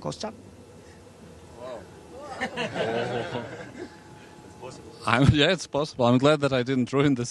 goes up. I'm, yeah, it's possible. I'm glad that I didn't ruin this